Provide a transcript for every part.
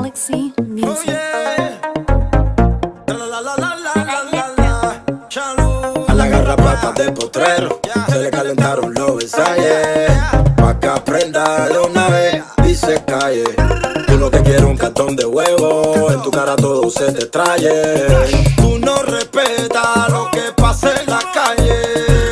Galaxy Music. Oh, yeah. A la garrapata de potrero se le calentaron los besayes. Pa' que aprenda de una vez y se calle. Tú no te quieres un cartón de huevo, en tu cara todo se te trae. Tú no respetas lo que pasa en la calle.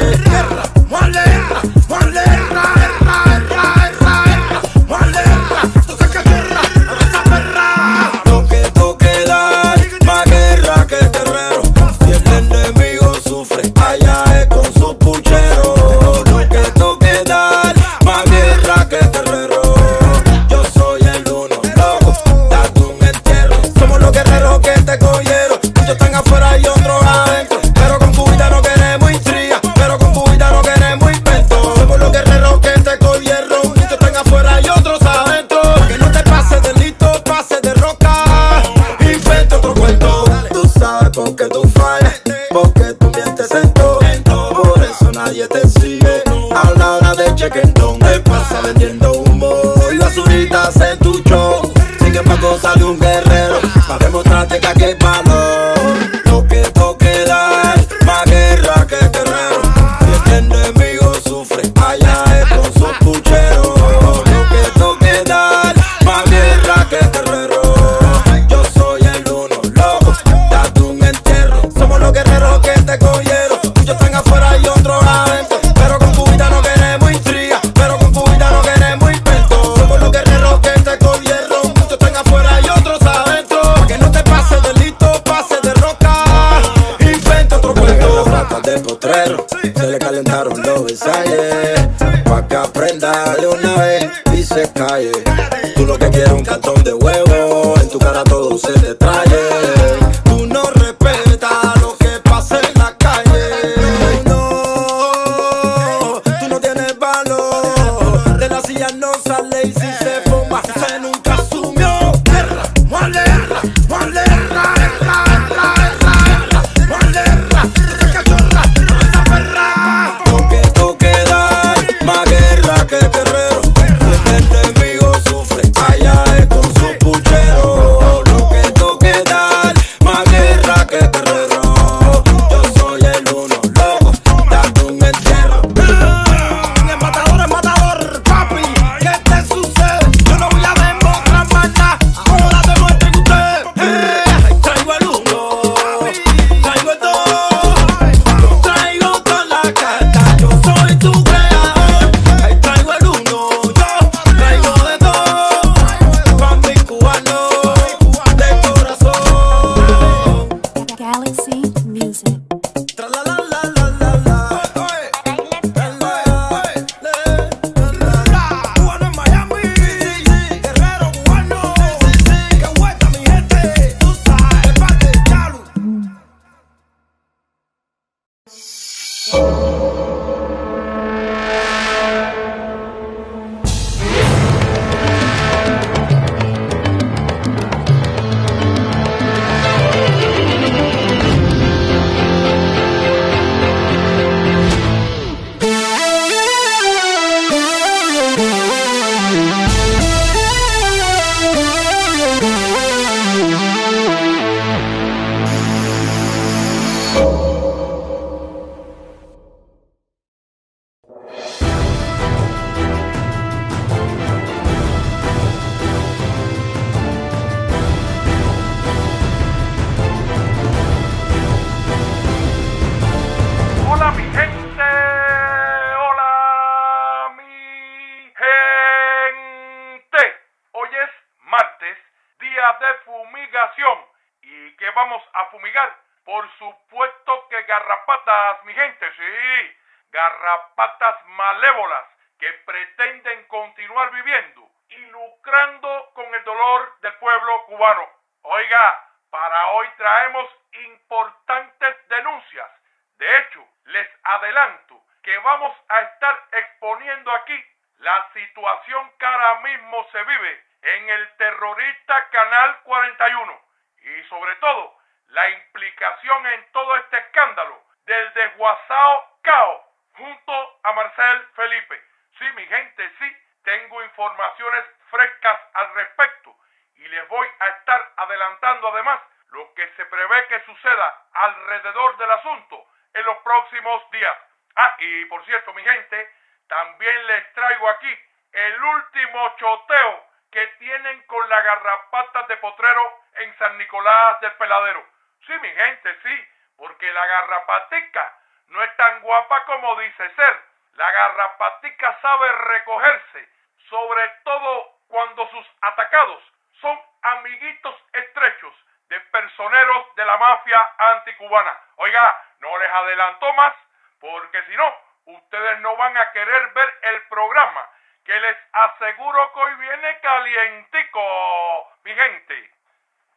Vamos a un Por supuesto que garrapatas, mi gente, sí. Garrapatas malévolas que pretenden continuar viviendo y lucrando con el dolor del pueblo cubano. Oiga, para hoy traemos importantes denuncias. De hecho, les adelanto que vamos a estar exponiendo aquí la situación que ahora mismo se vive en el terrorista Canal 41 y sobre todo la implicación en todo este escándalo del desguazado caos junto a Marcel Felipe. Sí, mi gente, sí, tengo informaciones frescas al respecto y les voy a estar adelantando además lo que se prevé que suceda alrededor del asunto en los próximos días. Ah, y por cierto, mi gente, también les traigo aquí el último choteo que tienen con la garrapata de potrero en San Nicolás del Peladero. Sí, mi gente, sí, porque la garrapatica no es tan guapa como dice ser. La garrapatica sabe recogerse, sobre todo cuando sus atacados son amiguitos estrechos de personeros de la mafia anticubana. Oiga, no les adelanto más, porque si no, ustedes no van a querer ver el programa, que les aseguro que hoy viene calientico, mi gente.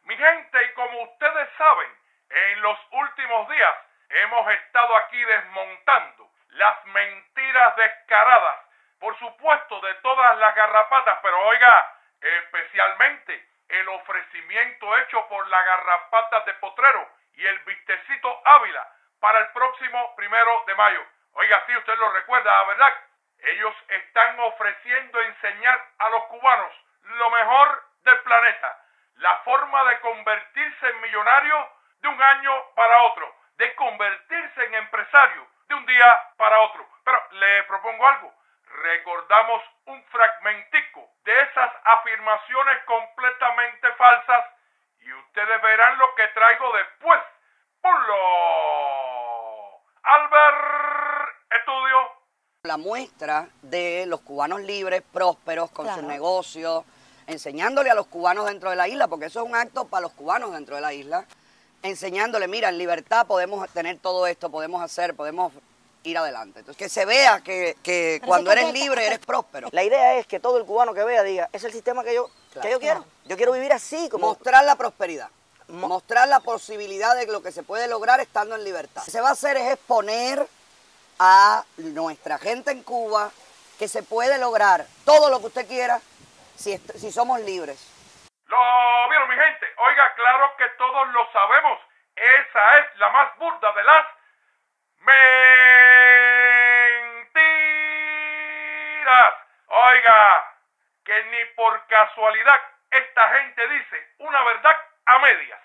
Mi gente, y como ustedes saben, en los últimos días hemos estado aquí desmontando las mentiras descaradas, por supuesto, de todas las garrapatas, pero oiga, especialmente el ofrecimiento hecho por la garrapata de Potrero y el vistecito Ávila para el próximo primero de mayo. Oiga, si usted lo recuerda, ¿verdad? Ellos están ofreciendo enseñar a los cubanos lo mejor del planeta, la forma de convertirse en millonario de un año para otro, de convertirse en empresario de un día para otro. Pero le propongo algo, recordamos un fragmentico de esas afirmaciones completamente falsas y ustedes verán lo que traigo después. ¡Pulo! Albert Estudio. La muestra de los cubanos libres, prósperos, con sus negocios, enseñándole a los cubanos dentro de la isla, porque eso es un acto para los cubanos dentro de la isla, enseñándole, mira, en libertad podemos tener todo esto, podemos hacer, podemos ir adelante. Entonces, que se vea que, que cuando eres libre eres próspero. La idea es que todo el cubano que vea diga, es el sistema que yo, que yo quiero. Yo quiero vivir así, como Mostrar la prosperidad. Mo- Mostrar la posibilidad de lo que se puede lograr estando en libertad. Lo que se va a hacer es exponer a nuestra gente en Cuba que se puede lograr todo lo que usted quiera si, somos libres. Lo vieron, mi gente. Oiga, claro que todos lo sabemos. Esa es la más burda de las mentiras. Oiga, que ni por casualidad esta gente dice una verdad a medias.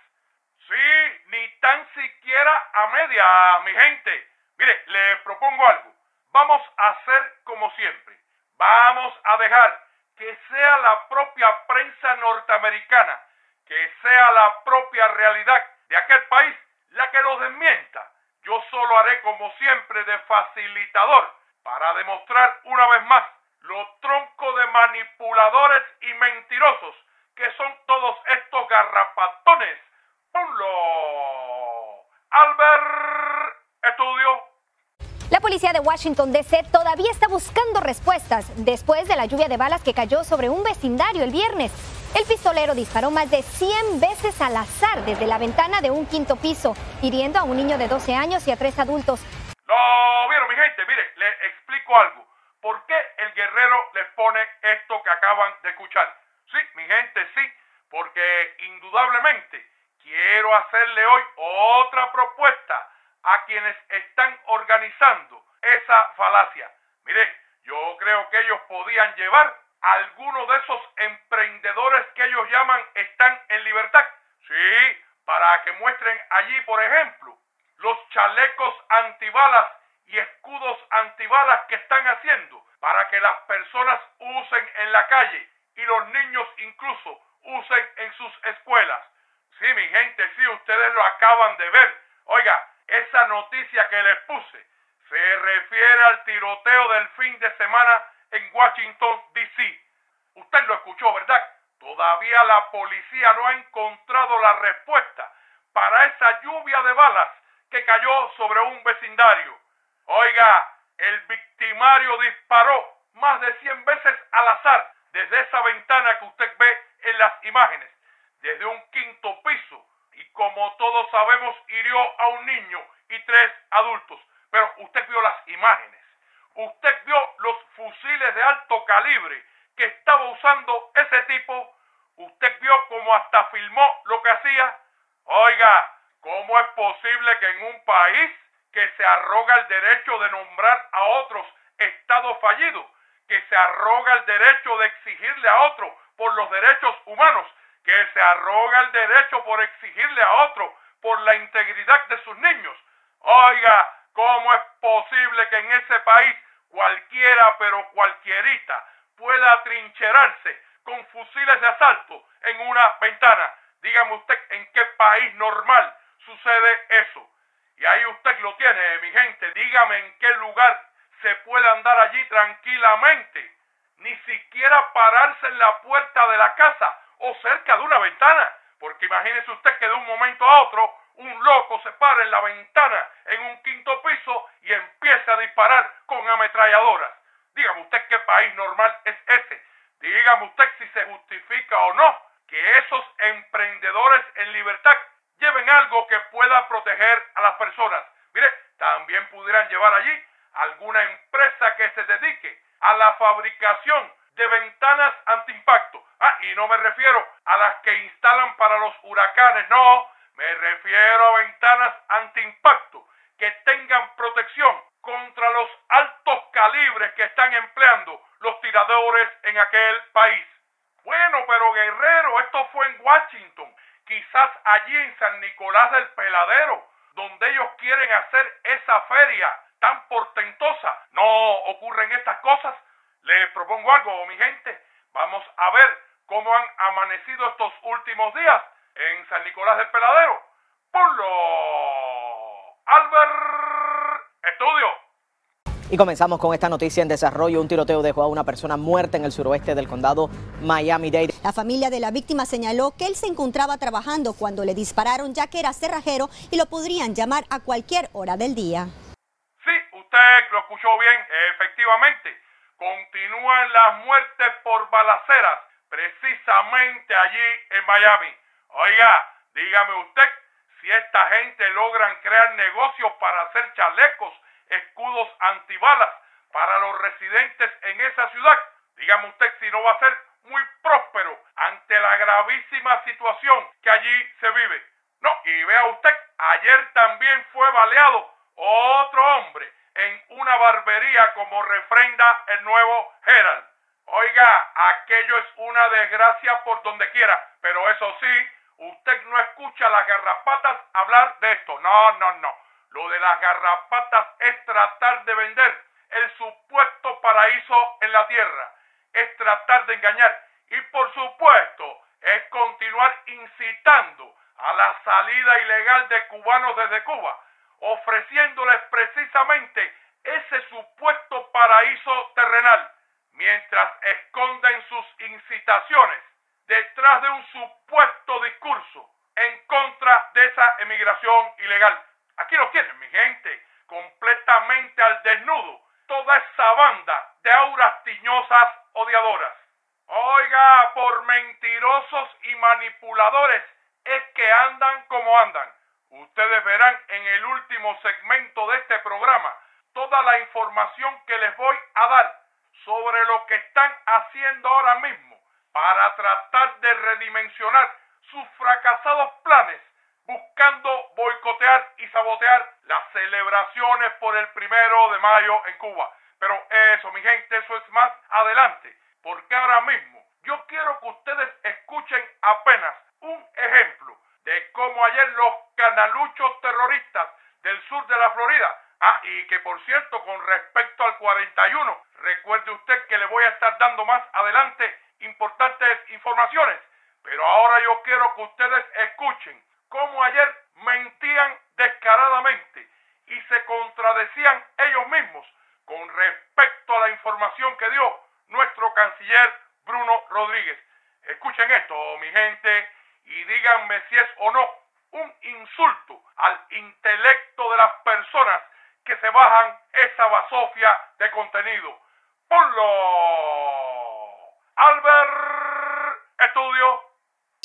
Sí, ni tan siquiera a media, mi gente. Mire, le propongo algo. Vamos a hacer como siempre. Vamos a dejar que sea la propia prensa norteamericana, que sea la propia realidad de aquel país la que los desmienta. Yo solo haré como siempre de facilitador para demostrar una vez más los troncos de manipuladores y mentirosos que son todos estos garrapatones. Ponlo. Albert Estudio. La policía de Washington, D.C. todavía está buscando respuestas después de la lluvia de balas que cayó sobre un vecindario el viernes. El pistolero disparó más de 100 veces al azar desde la ventana de un quinto piso, hiriendo a un niño de 12 años y a tres adultos. Lo vieron, mi gente. Mire, le explico algo. ¿Por qué el guerrero les pone esto que acaban de escuchar? Sí, mi gente, sí. Porque indudablemente quiero hacerle hoy otra propuesta a quienes están organizando esa falacia. Mire, yo creo que ellos podían llevar a alguno de esos emprendedores que ellos llaman están en libertad. Sí, para que muestren allí, por ejemplo, los chalecos antibalas y escudos antibalas que están haciendo para que las personas usen en la calle y los niños incluso usen en sus escuelas. Sí, mi gente, sí, ustedes lo acaban de ver. Oiga, esa noticia que les puse se refiere al tiroteo del fin de semana en Washington, D.C. Usted lo escuchó, ¿verdad? Todavía la policía no ha encontrado la respuesta para esa lluvia de balas que cayó sobre un vecindario. Oiga, el victimario disparó más de 100 veces al azar desde esa ventana que usted ve en las imágenes, desde un quinto piso, y como todos sabemos, hirió a un niño y tres adultos. Pero usted vio las imágenes, usted vio los fusiles de alto calibre que estaba usando ese tipo, usted vio cómo hasta filmó lo que hacía. Oiga, ¿cómo es posible que en un país que se arroga el derecho de nombrar a otros estados fallidos, que se arroga el derecho de exigirle a otros por los derechos humanos, que se arroga el derecho por exigirle a otro por la integridad de sus niños. Oiga, ¿cómo es posible que en ese país cualquiera, pero cualquierita, pueda atrincherarse con fusiles de asalto en una ventana? Dígame usted en qué país normal sucede eso. Y ahí usted lo tiene, mi gente. Dígame en qué lugar se puede andar allí tranquilamente. Ni siquiera pararse en la puerta de la casa o cerca de una ventana. Porque imagínese usted que de un momento a otro un loco se para en la ventana en un quinto piso y empieza a disparar con ametralladoras. Dígame usted qué país normal es ese. Dígame usted si se justifica o no que esos emprendedores en libertad lleven algo que pueda proteger a las personas. Mire, también pudieran llevar allí alguna empresa que se dedique a la fabricación de ventanas antiimpacto. Ah, y no me refiero a las que instalan para los huracanes, no, me refiero a ventanas antiimpacto que tengan protección contra los altos calibres que están empleando los tiradores en aquel país. Bueno, pero guerrero, esto fue en Washington, quizás allí en San Nicolás del Peladero, donde ellos quieren hacer esa feria tan portentosa. No ocurren estas cosas. Les propongo algo, mi gente. Vamos a ver cómo han amanecido estos últimos días en San Nicolás del Peladero. Ponlo. Albert Estudio. Y comenzamos con esta noticia en desarrollo. Un tiroteo dejó a una persona muerta en el suroeste del condado Miami-Dade. La familia de la víctima señaló que él se encontraba trabajando cuando le dispararon ya que era cerrajero y lo podrían llamar a cualquier hora del día. Sí, usted lo escuchó bien, efectivamente. Continúan las muertes por balaceras precisamente allí en Miami. Oiga, dígame usted si esta gente logran crear negocios para hacer chalecos, escudos antibalas para los residentes en esa ciudad. Dígame usted si no va a ser muy próspero ante la gravísima situación que allí se vive. No, y vea usted, ayer también fue baleado otro hombre en una barbería como refrenda el nuevo Herald. Oiga, aquello es una desgracia por donde quiera, pero eso sí, usted no escucha a las garrapatas hablar de esto. No, no, no. Lo de las garrapatas es tratar de vender el supuesto paraíso en la tierra. Es tratar de engañar. Y por supuesto, es continuar incitando a la salida ilegal de cubanos desde Cuba, ofreciéndoles precisamente ese supuesto paraíso terrenal, mientras esconden sus incitaciones detrás de un supuesto discurso en contra de esa emigración ilegal. Aquí lo tienen, mi gente, completamente al desnudo, toda esa banda de auras tiñosas odiadoras. Oiga, por mentirosos y manipuladores es que andan como andan. Ustedes verán en el último segmento de este programa toda la información que les voy a dar sobre lo que están haciendo ahora mismo para tratar de redimensionar sus fracasados planes, buscando boicotear y sabotear las celebraciones por el primero de mayo en Cuba. Pero eso, mi gente, eso es más adelante, porque ahora mismo yo quiero que ustedes escuchen apenas un ejemplo de cómo ayer los canaluchos terroristas del sur de la Florida Ah, y que por cierto, con respecto al 41, recuerde usted que le voy a estar dando más adelante importantes informaciones. Pero ahora yo quiero que ustedes escuchen cómo ayer mentían descaradamente y se contradecían ellos mismos con respecto a la información que dio nuestro canciller Bruno Rodríguez. Escuchen esto, mi gente, y díganme si es o no un insulto al intelecto de las personas que se bajan esa basofia de contenido. Ponlo. Albert Estudio.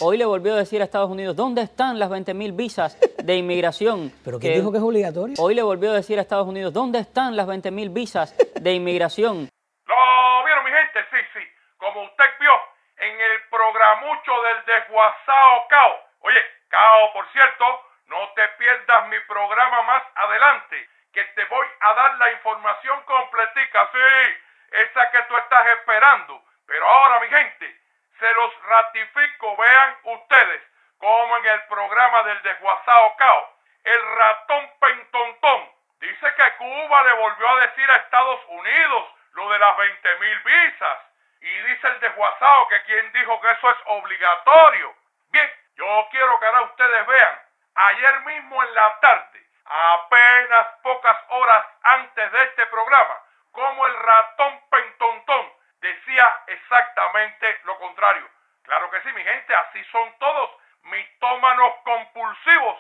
Hoy le volvió a decir a Estados Unidos, ¿dónde están las 20.000 visas de inmigración? ¿Pero quién dijo que es obligatorio? Hoy le volvió a decir a Estados Unidos, ¿dónde están las 20.000 visas de inmigración? ¿Lo vieron, mi gente? Sí, sí. Como usted vio en el programucho del desguazado Cao. Oye, Cao, por cierto, no te pierdas mi programa más adelante que te voy a dar la información completica, sí, esa que tú estás esperando. Pero ahora, mi gente, se los ratifico, vean ustedes, como en el programa del desguazado Cao, el ratón Pentontón dice que Cuba le volvió a decir a Estados Unidos lo de las 20 mil visas. Y dice el desguazado que quien dijo que eso es obligatorio. Bien, yo quiero que ahora ustedes vean, ayer mismo en la tarde, apenas pocas horas antes de este programa, como el ratón Pentontón decía exactamente lo contrario. Claro que sí, mi gente, así son todos mitómanos compulsivos,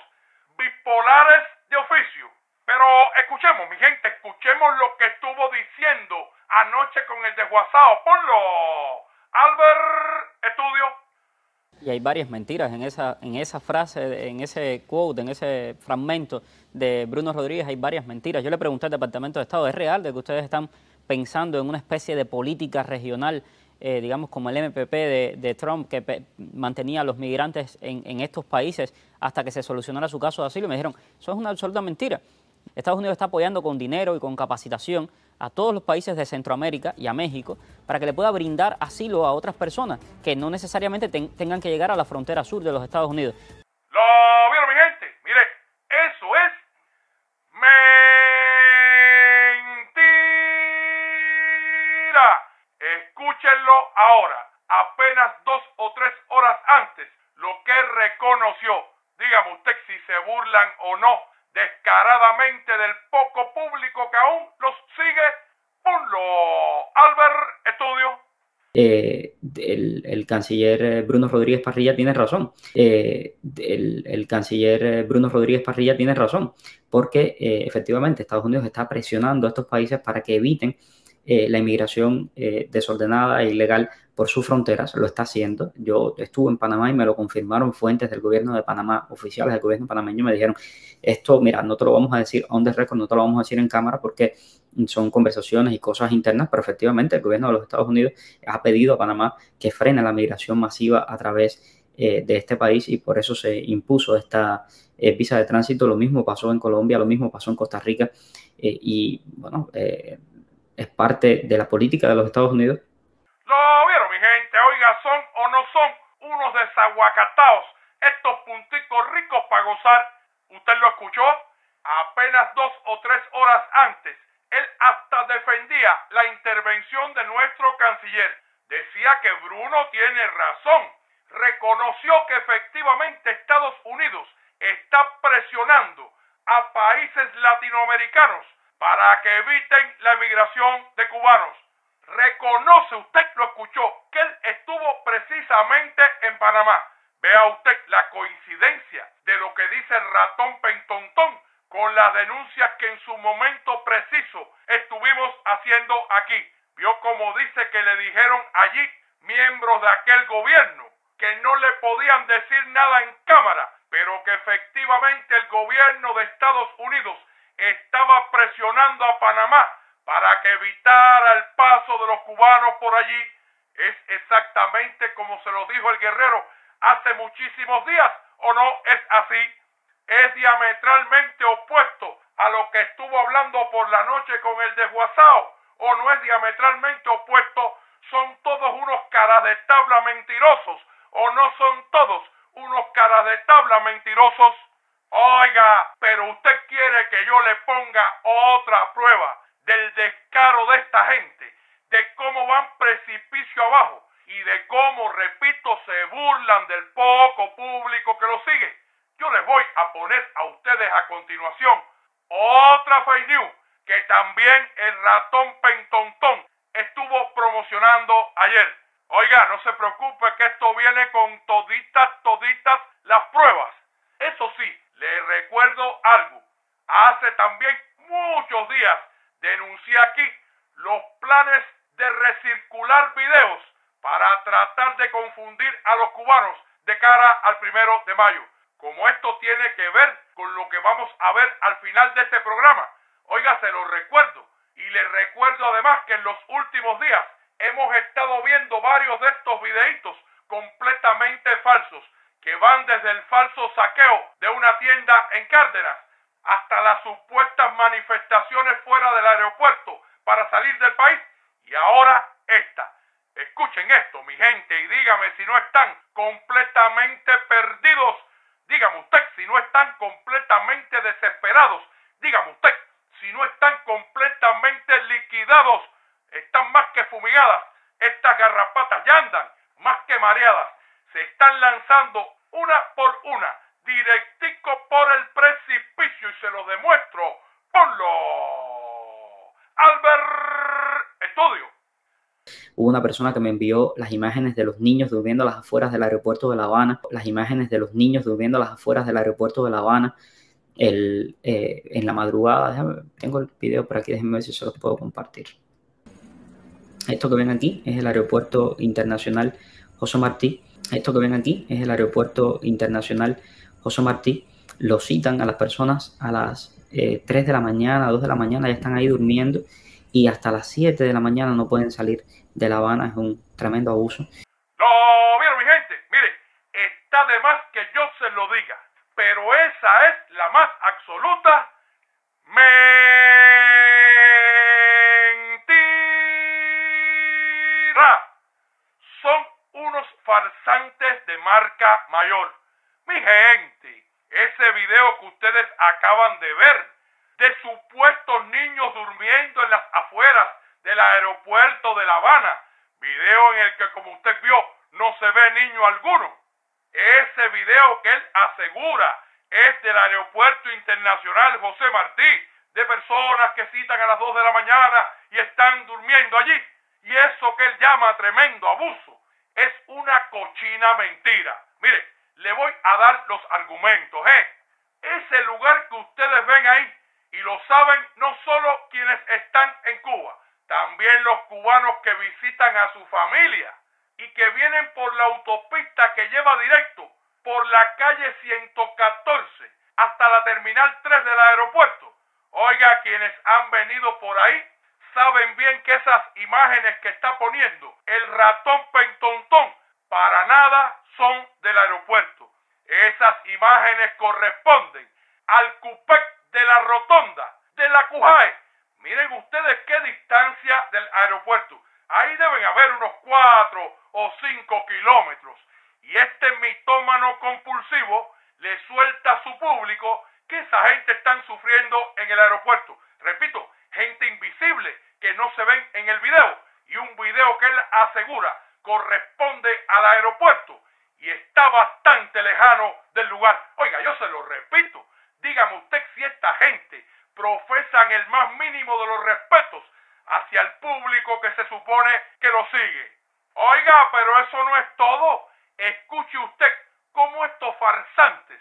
bipolares de oficio. Pero escuchemos, mi gente, escuchemos lo que estuvo diciendo anoche con el desguazado. Ponlo, Albert Estudio. Y hay varias mentiras en esa, en esa frase, en ese quote, en ese fragmento de Bruno Rodríguez, hay varias mentiras. Yo le pregunté al Departamento de Estado, ¿es real de que ustedes están pensando en una especie de política regional, eh, digamos como el MPP de, Trump, que mantenía a los migrantes en, en estos países hasta que se solucionara su caso de asilo? Y me dijeron, eso es una absoluta mentira. Estados Unidos está apoyando con dinero y con capacitación a todos los países de Centroamérica y a México para que le pueda brindar asilo a otras personas que no necesariamente tengan que llegar a la frontera sur de los Estados Unidos. ¿Lo vieron, mi gente? Mire, eso es mentira. Escúchenlo ahora, apenas dos o tres horas antes, lo que reconoció. Dígame usted si se burlan o no descaradamente del poco público que aún los sigue. Ponlo, Albert Estudio. Eh, el, canciller eh, Bruno Rodríguez Parrilla tiene razón. Eh, el, canciller Bruno Rodríguez Parrilla tiene razón, porque efectivamente Estados Unidos está presionando a estos países para que eviten la inmigración desordenada e ilegal por sus fronteras, lo está haciendo. Yo estuve en Panamá y me lo confirmaron fuentes del gobierno de Panamá, oficiales del gobierno panameño, me dijeron, esto, mira, no te lo vamos a decir on the record, no te lo vamos a decir en cámara porque son conversaciones y cosas internas, pero efectivamente el gobierno de los Estados Unidos ha pedido a Panamá que frene la migración masiva a través eh, de este país y por eso se impuso esta eh, visa de tránsito. Lo mismo pasó en Colombia, lo mismo pasó en Costa Rica eh, y bueno, es parte de la política de los Estados Unidos ¿Lo vieron, mi gente? Oiga, son o no son unos desaguacatados estos punticos ricos para gozar. ¿Usted lo escuchó? Apenas dos o tres horas antes, él hasta defendía la intervención de nuestro canciller. Decía que Bruno tiene razón. Reconoció que efectivamente Estados Unidos está presionando a países latinoamericanos para que eviten la emigración de cubanos reconoce, usted lo escuchó, que él estuvo precisamente en Panamá. Vea usted la coincidencia de lo que dice el ratón Pentontón con las denuncias que en su momento preciso estuvimos haciendo aquí. Vio como dice que le dijeron allí miembros de aquel gobierno que no le podían decir nada en cámara, pero que efectivamente el gobierno de Estados Unidos estaba presionando a Panamá para que evitara el paso de los cubanos por allí, es exactamente como se lo dijo el guerrero hace muchísimos días, o no es así, es diametralmente opuesto a lo que estuvo hablando por la noche con el desguazado, o no es diametralmente opuesto, son todos unos caras de tabla mentirosos, o no son todos unos caras de tabla mentirosos. Oiga, pero usted quiere que yo le ponga otra prueba del descaro de esta gente, de cómo van precipicio abajo y de cómo, repito, se burlan del poco público que lo sigue. Yo les voy a poner a ustedes a continuación otra fake news que también el ratón Pentontón estuvo promocionando ayer. Oiga, no se preocupe que esto viene con toditas, toditas las pruebas. Eso sí, le recuerdo algo. Hace también muchos días denuncié aquí los planes de recircular videos para tratar de confundir a los cubanos de cara al primero de mayo. Como esto tiene que ver con lo que vamos a ver al final de este programa, oiga, se lo recuerdo. Y le recuerdo además que en los últimos días hemos estado viendo varios de estos videitos completamente falsos, que van desde el falso saqueo de una tienda en Cárdenas hasta las supuestas manifestaciones fuera del aeropuerto para salir del país y ahora esta. Escuchen esto, mi gente, y dígame si no están completamente perdidos. Dígame usted si no están completamente desesperados. Dígame usted si no están completamente liquidados. Están más que fumigadas. Estas garrapatas ya andan más que mareadas. Se están lanzando una por una, directico por el precipicio y se lo demuestro. Ponlo. Albert Estudio. Hubo una persona que me envió las imágenes de los niños durmiendo a las afueras del aeropuerto de La Habana, las imágenes de los niños durmiendo a las afueras del aeropuerto de La Habana el, eh, en la madrugada. tengo el video por aquí, déjenme ver si se los puedo compartir. Esto que ven aquí es el aeropuerto internacional José Martí. Esto que ven aquí es el aeropuerto internacional José Martí. Lo citan a las personas a las 3 eh, de la mañana, 2 de la mañana, ya están ahí durmiendo y hasta las 7 de la mañana no pueden salir de La Habana. Es un tremendo abuso. No, mira mi gente, mire, está de más que yo se lo diga, pero esa es la más absoluta mentira. Farsantes de marca mayor. Mi gente, ese video que ustedes acaban de ver de supuestos niños durmiendo en las afueras del aeropuerto de La Habana, video en el que como usted vio no se ve niño alguno. Ese video que él asegura es del aeropuerto internacional José Martí, de personas que citan a las 2 de la mañana y están durmiendo allí. Y eso que él llama tremendo abuso es una cochina mentira. Mire, le voy a dar los argumentos, ¿eh? Ese lugar que ustedes ven ahí y lo saben no solo quienes están en Cuba, también los cubanos que visitan a su familia y que vienen por la autopista que lleva directo por la calle 114 hasta la terminal 3 del aeropuerto. Oiga, quienes han venido por ahí saben bien que esas imágenes que está poniendo el ratón pentontón para nada son del aeropuerto. Esas imágenes corresponden al cupec de la rotonda, de la Cujae. Miren ustedes qué distancia del aeropuerto. Ahí deben haber unos cuatro o cinco kilómetros. Y este mitómano compulsivo le suelta a su público que esa gente están sufriendo en el aeropuerto. Repito, gente invisible que no se ven en el video. Y un video que él asegura corresponde al aeropuerto y está bastante lejano del lugar. Oiga, yo se lo repito, Dígame usted si esta gente profesan el más mínimo de los respetos hacia el público que se supone que lo sigue. Oiga, pero eso no es todo. Escuche usted cómo estos farsantes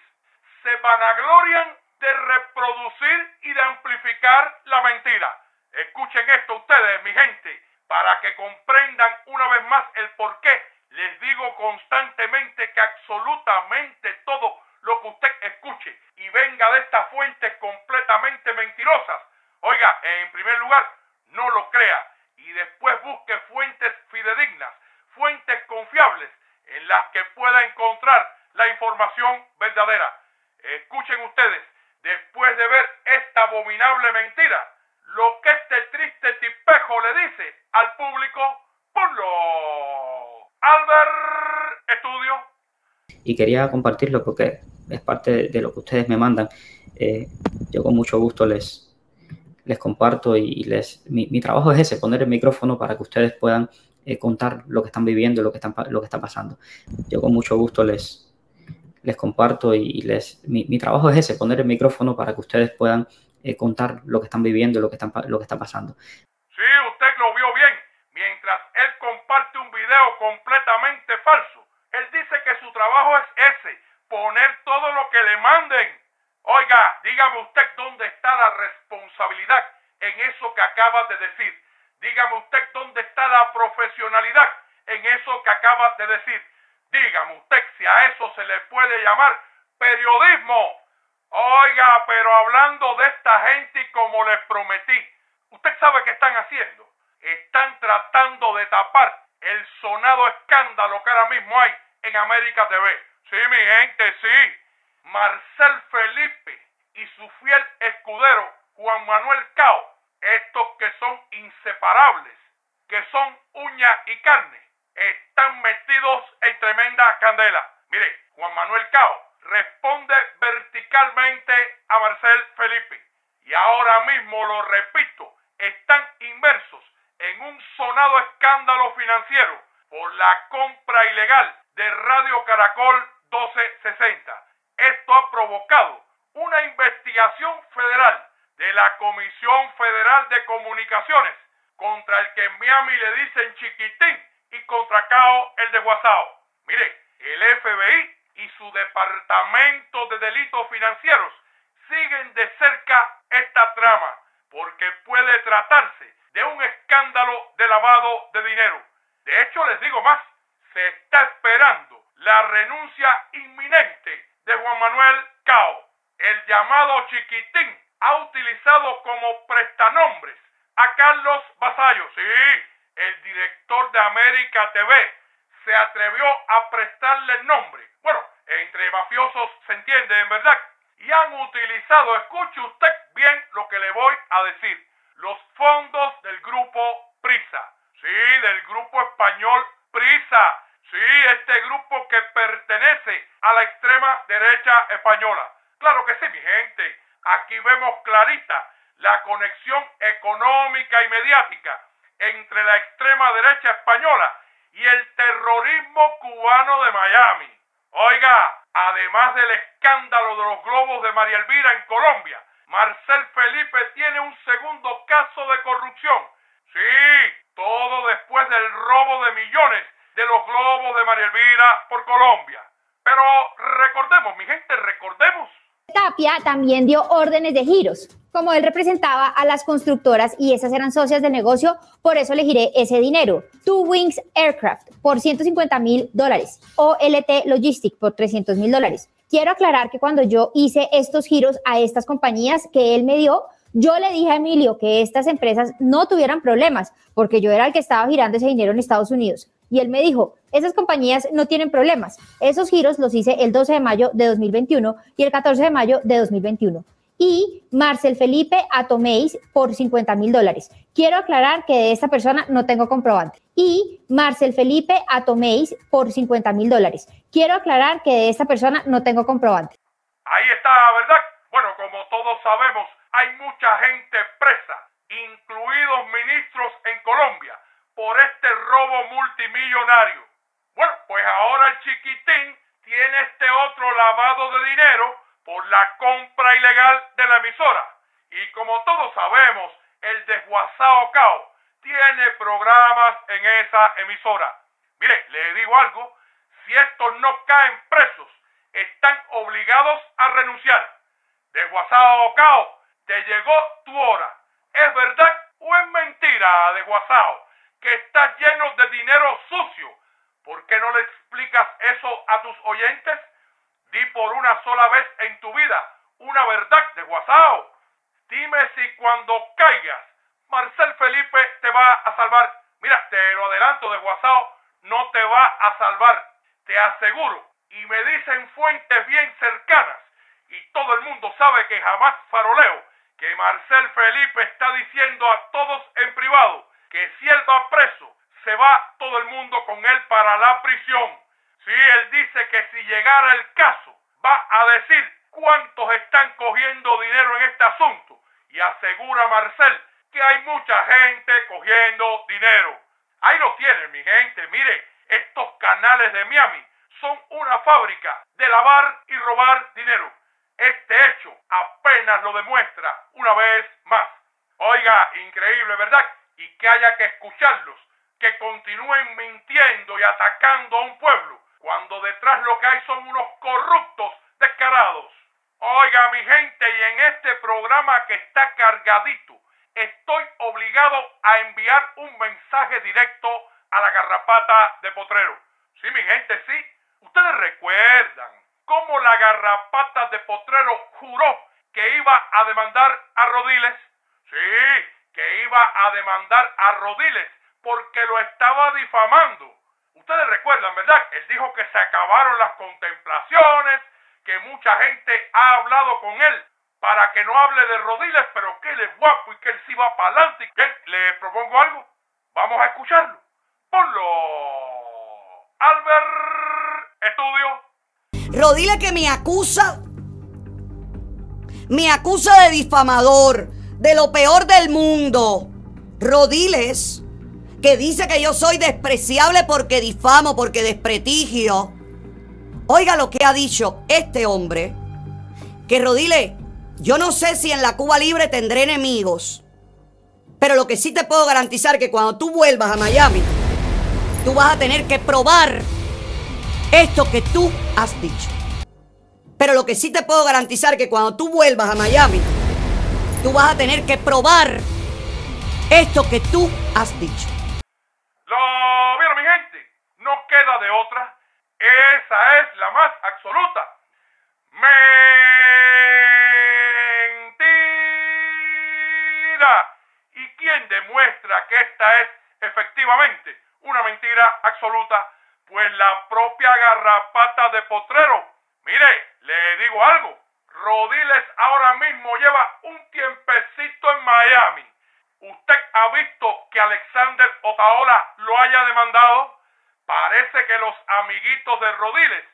se vanaglorian de reproducir y de amplificar la mentira. Escuchen esto ustedes, mi gente, para que comprendan una vez más el por qué les digo constantemente que absolutamente todo lo que usted escuche y venga de estas fuentes completamente mentirosas, oiga, en primer lugar, no lo crea y después busque fuentes fidedignas, fuentes confiables en las que pueda encontrar la información verdadera. Escuchen ustedes, después de ver esta abominable mentira, lo que este triste tipejo le dice al público, ponlo. Albert Estudio. Y quería compartirlo porque es parte de lo que ustedes me mandan. Eh, yo con mucho gusto les, les comparto y les, mi, trabajo es ese, poner el micrófono para que ustedes puedan eh, contar lo que están viviendo, lo que, están, lo que está pasando. Yo con mucho gusto les, les comparto y les, mi, trabajo es ese, poner el micrófono para que ustedes puedan eh, contar lo que están viviendo, lo que, están, lo que está pasando. Sí, usted lo vio bien. Mientras él comparte un video completamente falso, él dice que su trabajo es ese, poner todo lo que le manden. Oiga, dígame usted dónde está la responsabilidad en eso que acaba de decir. Dígame usted dónde está la profesionalidad en eso que acaba de decir. Dígame usted si a eso se le puede llamar periodismo. Oiga, pero hablando de esta gente y como les prometí, usted sabe qué están haciendo. Están tratando de tapar el sonado escándalo que ahora mismo hay en América TV. Sí, mi gente, sí. Marcel Felipe y su fiel escudero Juan Manuel Cao, estos que son inseparables, que son uña y carne, están metidos en tremenda candela. Mire, Juan Manuel Cao responde verticalmente a Marcel Felipe. Y ahora mismo lo repito, están inmersos en un sonado escándalo financiero por la compra ilegal de Radio Caracol 1260. Esto ha provocado una investigación federal de la Comisión Federal de Comunicaciones contra el que en Miami le dicen chiquitín y contra Cao el de Guasao. Mire, el FBI y su Departamento de Delitos Financieros siguen de cerca esta trama porque puede tratarse de un escándalo de lavado de dinero. De hecho, les digo más, se está esperando la renuncia inminente de Juan Manuel Cao. El llamado chiquitín ha utilizado como prestanombres a Carlos Basayo, sí, el director de América TV, se atrevió a prestarle el nombre. Bueno, entre mafiosos se entiende, en verdad. Y han utilizado, escuche usted bien lo que le voy a decir, los fondos del grupo Prisa. Sí, del grupo español Prisa. Sí, este grupo que pertenece a la extrema derecha española. Claro que sí, mi gente. Aquí vemos clarita la conexión económica y mediática entre la extrema derecha española y el terrorismo cubano de Miami. Oiga, además del escándalo de los globos de María Elvira en Colombia, Marcel Felipe tiene un segundo caso de corrupción. Sí, todo después del robo de millones de los globos de María Elvira por Colombia. Pero recordemos, mi gente, recordemos. Tapia también dio órdenes de giros. Como él representaba a las constructoras y esas eran socias del negocio, por eso le giré ese dinero. Two Wings Aircraft por 150 mil dólares. o LT Logistic por 300 mil dólares. Quiero aclarar que cuando yo hice estos giros a estas compañías que él me dio, yo le dije a Emilio que estas empresas no tuvieran problemas, porque yo era el que estaba girando ese dinero en Estados Unidos. Y él me dijo, esas compañías no tienen problemas. Esos giros los hice el 12 de mayo de 2021 y el 14 de mayo de 2021. Y Marcel Felipe Atomeis por 50 mil dólares. Quiero aclarar que de esta persona no tengo comprobante. Y Marcel Felipe Atomeis por 50 mil dólares. Quiero aclarar que de esta persona no tengo comprobante. Ahí está, ¿verdad? Bueno, como todos sabemos, hay mucha gente presa, incluidos ministros en Colombia por este robo multimillonario. Bueno, pues ahora el chiquitín tiene este otro lavado de dinero por la compra ilegal de la emisora. Y como todos sabemos, el desguazado Cao tiene programas en esa emisora. Mire, le digo algo, si estos no caen presos, están obligados a renunciar. Desguazado Cao, te llegó tu hora. ¿Es verdad o es mentira, desguazado? Que está lleno de dinero sucio. ¿Por qué no le explicas eso a tus oyentes? Di por una sola vez en tu vida una verdad de Guasao. Dime si cuando caigas, Marcel Felipe te va a salvar. Mira, te lo adelanto de Guasao, no te va a salvar. Te aseguro. Y me dicen fuentes bien cercanas. Y todo el mundo sabe que jamás faroleo. Que Marcel Felipe está diciendo a todos en privado que si él va preso, se va todo el mundo con él para la prisión. Si él dice que si llegara el caso, va a decir cuántos están cogiendo dinero en este asunto. Y asegura Marcel que hay mucha gente cogiendo dinero. Ahí lo tienen, mi gente. Mire, estos canales de Miami son una fábrica de lavar y robar dinero. Este hecho apenas lo demuestra una vez más. Oiga, increíble, ¿verdad? Y que haya que escucharlos, que continúen mintiendo y atacando a un pueblo, cuando detrás lo que hay son unos corruptos descarados. Oiga mi gente, y en este programa que está cargadito, estoy obligado a enviar un mensaje directo a la garrapata de Potrero. Sí, mi gente, sí. Ustedes recuerdan cómo la garrapata de Potrero juró que iba a demandar a Rodiles. Sí, que iba a demandar a Rodiles porque lo estaba difamando. Ustedes recuerdan, ¿verdad? Él dijo que se acabaron las contemplaciones, que mucha gente ha hablado con él para que no hable de Rodiles, pero que él es guapo y que él sí va para adelante. ¿Le propongo algo? Vamos a escucharlo. Ponlo. Albert Estudio. Rodile que me acusa, me acusa de difamador, de lo peor del mundo. Rodiles, que dice que yo soy despreciable porque difamo, porque desprestigio. Oiga lo que ha dicho este hombre, que Rodile, yo no sé si en la Cuba Libre tendré enemigos, pero lo que sí te puedo garantizar que cuando tú vuelvas a Miami, tú vas a tener que probar esto que tú has dicho. Pero lo que sí te puedo garantizar que cuando tú vuelvas a Miami, tú vas a tener que probar esto que tú has dicho. Lo vieron, mi gente. No queda de otra. Esa es la más absoluta. Mentira. ¿Y quién demuestra que esta es efectivamente una mentira absoluta? Pues la propia garrapata de potrero. Mire, le digo algo. Rodiles ahora mismo lleva un tiempecito en Miami. ¿Usted ha visto que Alexander Otaola lo haya demandado? Parece que los amiguitos de Rodiles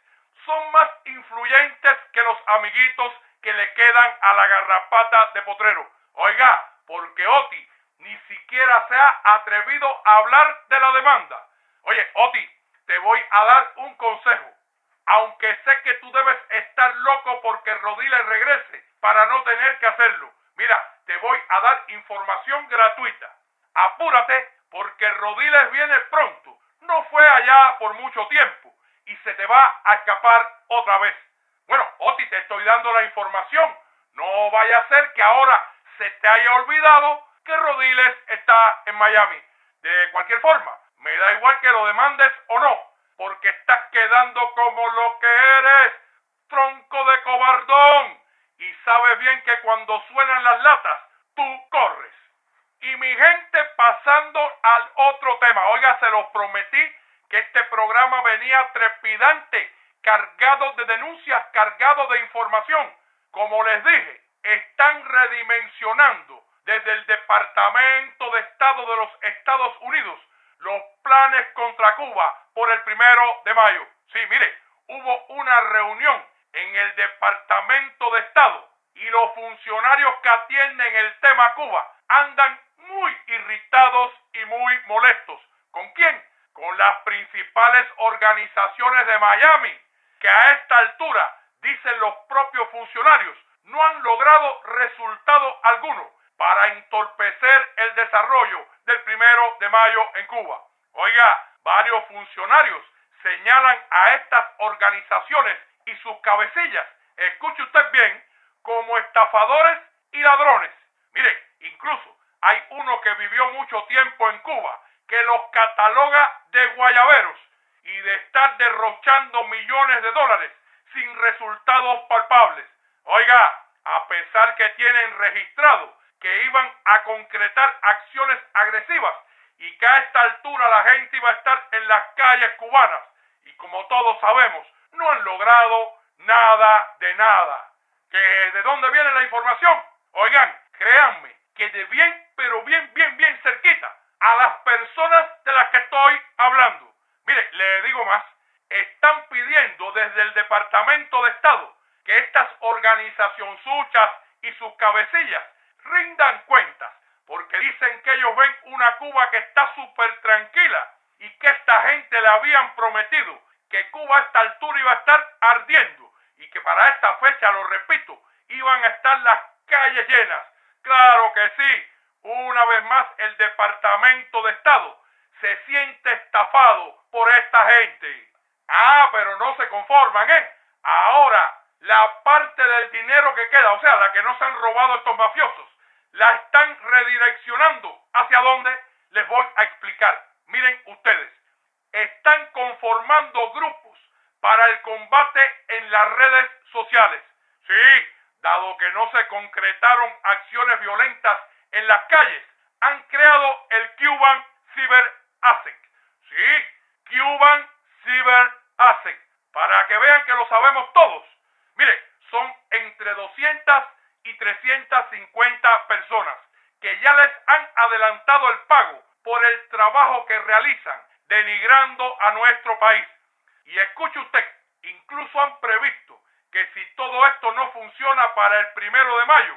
son más influyentes que los amiguitos que le quedan a la garrapata de potrero. Oiga, porque Oti ni siquiera se ha atrevido a hablar de la demanda. Oye, Oti, te voy a dar un consejo. Aunque sé que tú debes estar loco porque Rodiles regrese para no tener que hacerlo. Mira, te voy a dar información gratuita. Apúrate porque Rodiles viene pronto. No fue allá por mucho tiempo y se te va a escapar otra vez. Bueno, Oti, te estoy dando la información. No vaya a ser que ahora se te haya olvidado que Rodiles está en Miami. De cualquier forma, me da igual que lo demandes o no, porque estás quedando como lo que eres, tronco de cobardón. Y sabes bien que cuando suenan las latas, tú corres. Y mi gente pasando al otro tema. Oiga, se los prometí que este programa venía trepidante, cargado de denuncias, cargado de información. Como les dije, están redimensionando desde el Departamento de Estado de los Estados Unidos los planes contra Cuba por el primero de mayo. Sí, mire, hubo una reunión en el Departamento de Estado y los funcionarios que atienden el tema Cuba andan muy irritados y muy molestos. ¿Con quién? Con las principales organizaciones de Miami, que a esta altura, dicen los propios funcionarios, no han logrado resultado alguno para entorpecer el desarrollo del primero de mayo en Cuba. Oiga, varios funcionarios señalan a estas organizaciones y sus cabecillas, escuche usted bien, como estafadores y ladrones. Mire, incluso hay uno que vivió mucho tiempo en Cuba que los cataloga de guayaberos y de estar derrochando millones de dólares sin resultados palpables. Oiga, a pesar que tienen registrado que iban a concretar acciones agresivas y que a esta altura la gente iba a estar en las calles cubanas y como todos sabemos, no han logrado nada de nada. ¿Que ¿De dónde viene la información? Oigan, créanme que de bien, pero bien, bien, bien cerquita a las personas de las que estoy hablando. Mire, le digo más, están pidiendo desde el Departamento de Estado que estas organizaciones suchas y sus cabecillas rindan cuentas, porque dicen que ellos ven una Cuba que está súper tranquila y que esta gente le habían prometido que Cuba a esta altura iba a estar ardiendo y que para esta fecha, lo repito, iban a estar las calles llenas. Claro que sí, una vez más el Departamento de Estado se siente estafado por esta gente. Ah, pero no se conforman, ¿eh? Ahora, la parte del dinero que queda, o sea, la que no se han robado estos mafiosos, la están redireccionando. ¿Hacia dónde? Les voy a explicar. Miren ustedes, están conformando grupos para el combate en las redes sociales. Sí, dado que no se concretaron acciones violentas en las calles, han creado el Cuban Cyber ASEC. Sí, Cuban Cyber ASEC. Para que vean que lo sabemos todos. Mire, son entre 200 y 350 personas que ya les han adelantado el pago por el trabajo que realizan denigrando a nuestro país. Y escuche usted, incluso han previsto que si todo esto no funciona para el primero de mayo,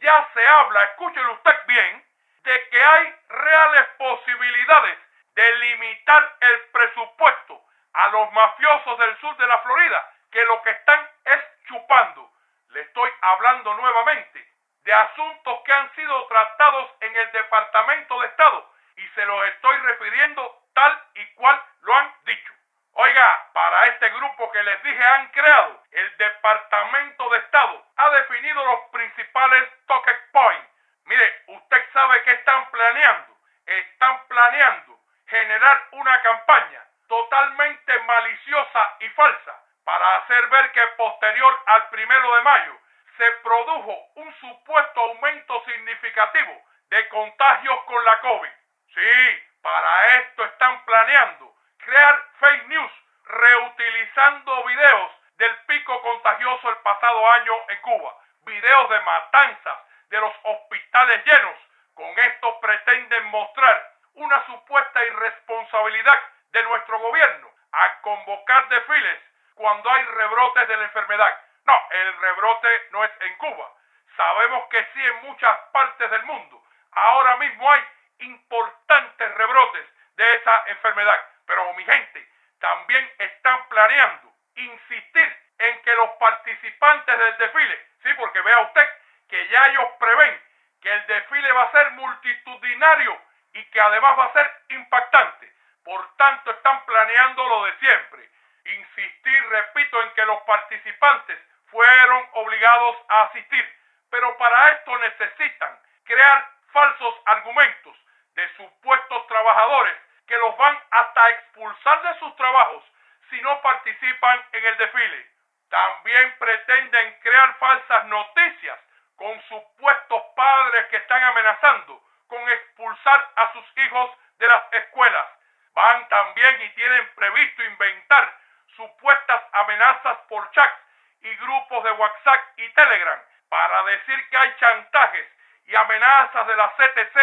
ya se habla, escúchelo usted bien, de que hay reales posibilidades de limitar el presupuesto a los mafiosos del sur de la Florida, que lo que están es chupando. Le estoy hablando nuevamente de asuntos que han sido tratados en el Departamento de Estado y se los estoy refiriendo tal y cual lo han dicho. Oiga, para este grupo que les dije han creado, el Departamento de Estado ha definido los principales talking points. Mire, usted sabe que están planeando. Están planeando generar una campaña totalmente maliciosa y falsa para hacer ver que posterior al primero de mayo se produjo un supuesto aumento significativo de contagios con la COVID. Sí, para esto están planeando crear fake news reutilizando videos del pico contagioso el pasado año en Cuba, videos de matanzas de los hospitales llenos. Con esto pretenden mostrar una supuesta irresponsabilidad de nuestro gobierno a convocar desfiles cuando hay rebrotes de la enfermedad. No, el rebrote no es en Cuba. Sabemos que sí en muchas partes del mundo. Ahora mismo hay importantes rebrotes de esa enfermedad. Pero mi gente, también están planeando insistir en que los participantes del desfile, sí, porque vea usted que ya ellos prevén que el desfile va a ser multitudinario y que además va a ser impactante. Por tanto, están planeando lo de siempre. Insistir, repito, en que los participantes fueron obligados a asistir. Pero para esto necesitan crear falsos argumentos de supuestos trabajadores que los van hasta expulsar de sus trabajos si no participan en el desfile. También pretenden crear falsas noticias con supuestos padres que están amenazando con expulsar a sus hijos de las escuelas. Van también y tienen previsto inventar supuestas amenazas por chat y grupos de WhatsApp y Telegram para decir que hay chantajes y amenazas de la CTC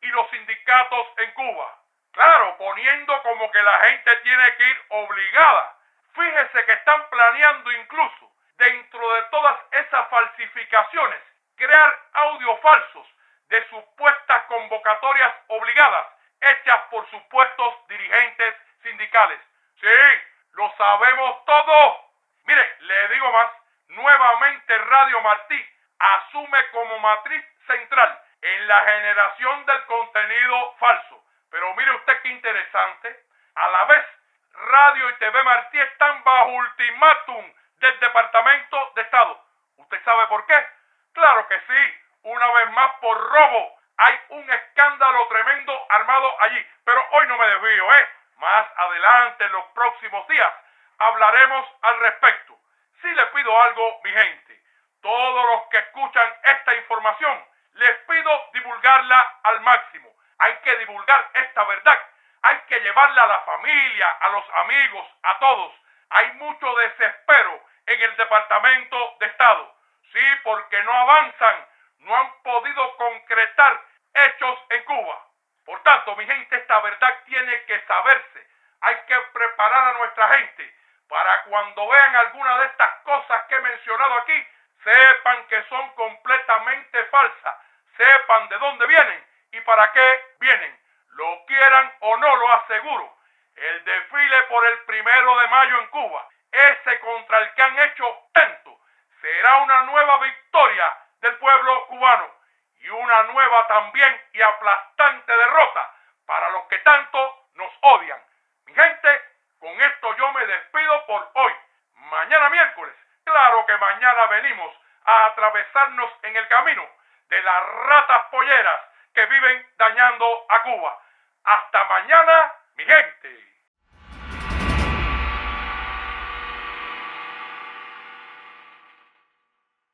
y los sindicatos en Cuba. Claro, poniendo como que la gente tiene que ir obligada. Fíjese que están planeando incluso, dentro de todas esas falsificaciones, crear audios falsos de supuestas convocatorias obligadas hechas por supuestos dirigentes sindicales. Sí, lo sabemos todo. Mire, le digo más, nuevamente Radio Martí asume como matriz central en la generación del contenido falso pero mire usted qué interesante. A la vez, Radio y TV Martí están bajo ultimátum del Departamento de Estado. ¿Usted sabe por qué? Claro que sí. Una vez más por robo. Hay un escándalo tremendo armado allí. Pero hoy no me desvío, ¿eh? Más adelante, en los próximos días, hablaremos al respecto. Si le pido algo, mi gente, todos los que escuchan esta información, les pido divulgarla al máximo hay que divulgar esta verdad, hay que llevarla a la familia, a los amigos, a todos. Hay mucho desespero en el Departamento de Estado. Sí, porque no avanzan, no han podido concretar hechos en Cuba. Por tanto, mi gente, esta verdad tiene que saberse. Hay que preparar a nuestra gente para cuando vean alguna de estas cosas que he mencionado aquí, sepan que son completamente falsas, sepan de dónde vienen y para qué vienen. Lo quieran o no, lo aseguro. El desfile por el primero de mayo en Cuba, ese contra el que han hecho tanto, será una nueva victoria del pueblo cubano y una nueva también y aplastante derrota para los que tanto nos odian. Mi gente, con esto yo me despido por hoy. Mañana miércoles, claro que mañana venimos a atravesarnos en el camino de las ratas polleras que viven dañando a Cuba. Hasta mañana, mi gente.